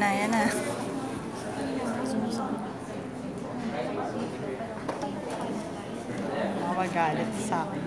na, yan ah. na. Makagalit sa akin.